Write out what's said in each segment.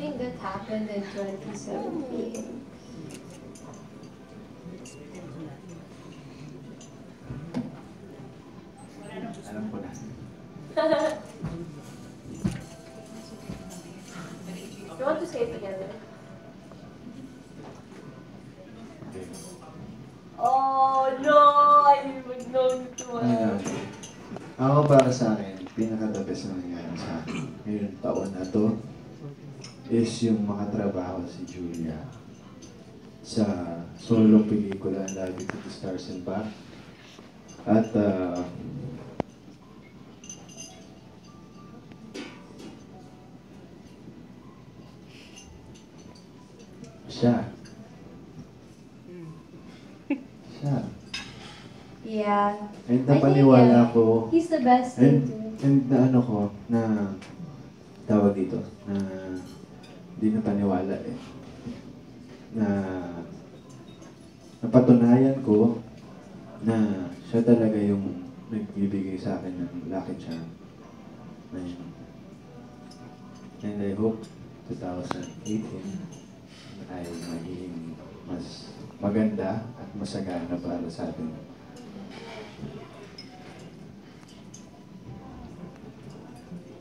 thing that happened in 2017. Alam you want to say it together? Oh no! I would know it Ano, ako para sa akin, pinaka-the best na nangyari sa akin ngayong taon na to is yung makatrabaho si Julia sa solo pelikula You to the Stars and Back. At ah, siya. Siya. Yeah. And napaniwala yeah, ko He's the best And, and ano ko, na tawag dito, na di na paniwala eh. Na napatunayan ko na siya talaga yung nagbibigay sa akin ng lucky charm. Na yun. And I hope 2018 ay magiging mas maganda at masagana para sa atin.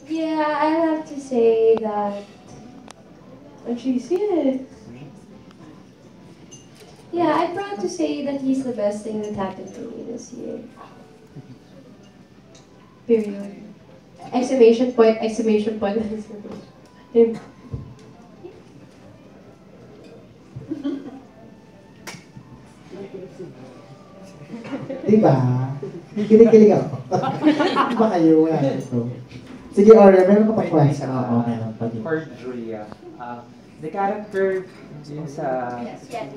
Yeah, I have to say that... What she said. Yeah, I'm proud to say that he's the best thing that happened to me this year. Period. Exclamation point, exclamation point, exclamation. Him. Diba? Kinikilig ako. Di ba kayo? Wala ito. Sige, Aura, meron ka pa kwento? Oo, meron pa din. For Julia, um, the character dun sa Yes, yes.